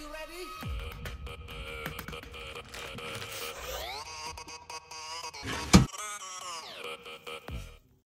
you ready?